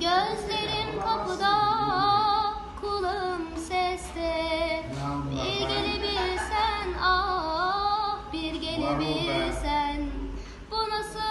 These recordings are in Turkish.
Gözlerim kapıda, kulağım seste. Bir gelebilsen, ah bir gelebilsen. Bu nasıl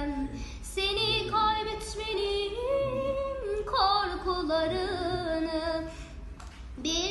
yenebilsem Seni kaybetmenin korkularını. Bir